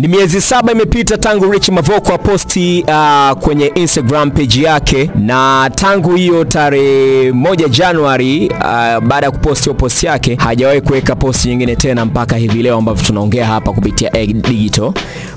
Ni miezi saba imepita tangu Rich Mavoko aposti uh, kwenye Instagram page yake, na tangu hiyo tarehe moja Januari uh, baada ya kuposti hiyo post yake hajawahi kuweka posti nyingine tena mpaka hivi leo ambavyo tunaongea hapa kupitia Egg Digital.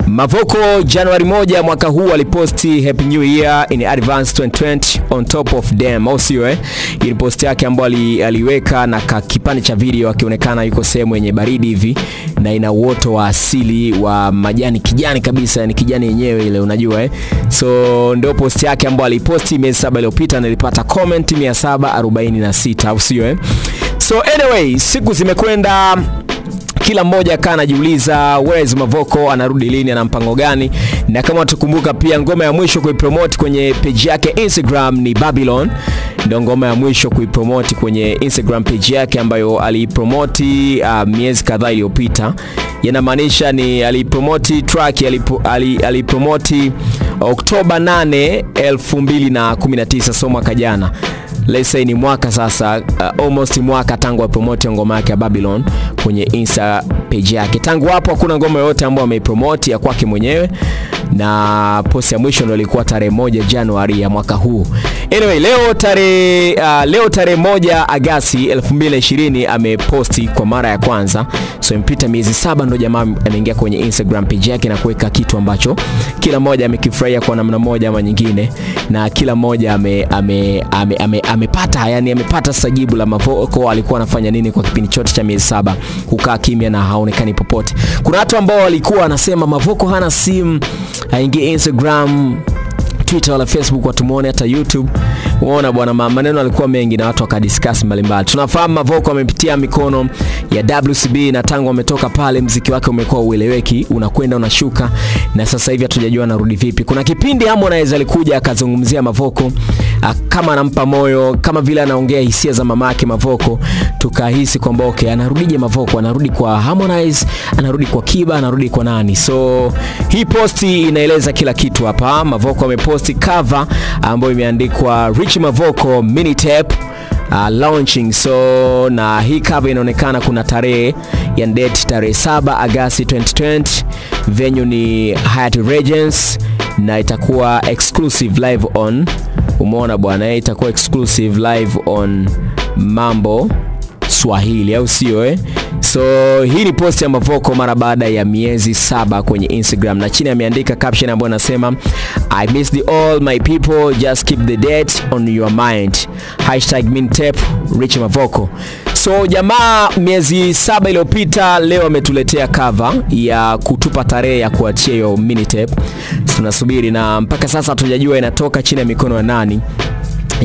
Mavoko Januari moja mwaka huu aliposti Happy New Year in advance 2020 on top of them, au sio eh? Ile post yake ambayo ali, aliweka na kipande cha video akionekana yuko sehemu yenye baridi hivi na ina uoto wa asili wa majani kijani kabisa, yani kijani yenyewe ile unajua eh? So ndio post yake ambayo aliposti miezi saba iliyopita na ilipata comment 746 au sio eh? So anyway, siku zimekwenda kila mmoja akaa anajiuliza where is Mavoko, anarudi lini, ana mpango gani? Na kama tukumbuka pia ngoma ya mwisho kuipromote kwenye page yake Instagram ni Babylon, ndio ngoma ya mwisho kuipromoti kwenye Instagram page yake ambayo aliipromoti uh, miezi kadhaa iliyopita. Yanamaanisha ni alipromoti track alipo, ali, alipromoti Oktoba 8 2019, so mwaka jana let's say ni mwaka sasa, uh, almost mwaka tangu apromote ngoma yake ya Babylon kwenye Insta page yake. Tangu hapo hakuna ngoma yoyote ambayo ameipromote ya kwake mwenyewe, na post ya mwisho ndio ilikuwa tarehe moja Januari ya mwaka huu. Anyway, leo tarehe uh, leo tarehe moja Agasti 2020 ameposti kwa mara ya kwanza, so imepita miezi saba ndo jamaa ameingia kwenye Instagram page yake na kuweka kitu ambacho kila mmoja amekifurahia kwa namna moja ama nyingine, na kila mmoja ame, ame, ame, ame, amepata yani amepata sajibu la Mavoko alikuwa anafanya nini kwa kipindi chote cha miezi saba, kukaa kimya na haonekani popote. Kuna watu ambao walikuwa wanasema Mavoko hana simu, aingie Instagram Twitter wala Facebook watumwone hata YouTube. Unaona bwana, maneno alikuwa mengi na watu wakadiscuss mbalimbali. Tunafahamu Mavoko amepitia mikono ya WCB na tangu ametoka pale mziki wake umekuwa ueleweki, unakwenda unashuka, na sasa hivi hatujajua anarudi vipi. Kuna kipindi Harmonize alikuja akazungumzia Mavoko kama anampa moyo, kama vile anaongea hisia za mama yake Mavoko, tukahisi kwamba okay, anarudije Mavoko? Anarudi kwa Harmonize, anarudi kwa Kiba, anarudi kwa nani? So hii posti inaeleza kila kitu hapa. Mavoko ameposti cover ambayo imeandikwa Rich Mavoko mini tape uh, launching. So na hii cover inaonekana kuna tarehe ya date tarehe 7 Agasti 2020 venue ni Hyatt Regency na itakuwa exclusive live on. Umeona bwana itakuwa exclusive live on Mambo Swahili au sio eh? So hii ni post ya Mavoko mara baada ya miezi saba kwenye Instagram, na chini ameandika caption ambayo anasema I miss the all my people just keep the date on your mind hashtag mintep Rich Mavoko. So jamaa miezi saba iliyopita leo ametuletea cover ya kutupa tarehe ya kuachia hiyo mini tape. Tunasubiri na mpaka sasa hatujajua inatoka chini ya mikono ya nani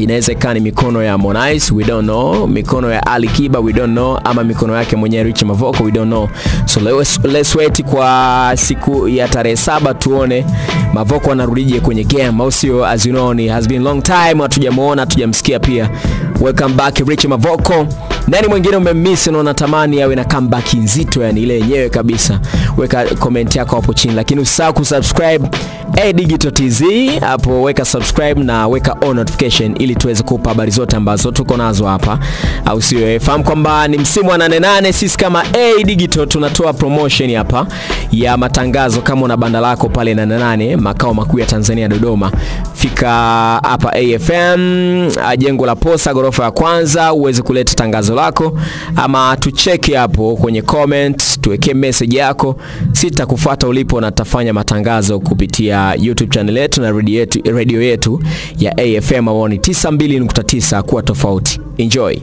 inaweza ikawa ni mikono ya Harmonize, we don't know, mikono ya Ali Kiba, we don't know, ama mikono yake mwenyewe Rich Mavoko, we don't know. So let's, let's wait kwa siku ya tarehe saba tuone Mavoko anarudije kwenye game, au sio? As you know, ni has been long time hatujamuona, hatujamsikia pia. Welcome back Rich Mavoko. Nani mwingine umemiss na unatamani awe na comeback nzito, yani ile yenyewe kabisa? Weka comment yako hapo chini, lakini usisahau kusubscribe A Digital TZ hapo, weka subscribe na weka on notification ili tuweze kupa habari zote ambazo tuko nazo hapa, au sio? Fahamu kwamba ni msimu wa nane nane, sisi kama A Digital tunatoa promotion hapa ya matangazo. Kama una banda lako pale nane nane, makao makuu ya Tanzania Dodoma, fika hapa AFM jengo la posta ghorofa ya kwanza uweze kuleta tangazo lako, ama tucheki hapo kwenye comment, tuwekee message yako, sitakufuata ulipo na tafanya matangazo kupitia YouTube channel yetu na radio yetu, radio yetu ya AFM ambao ni 92.9 kuwa tofauti. Enjoy.